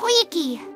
Tweaky.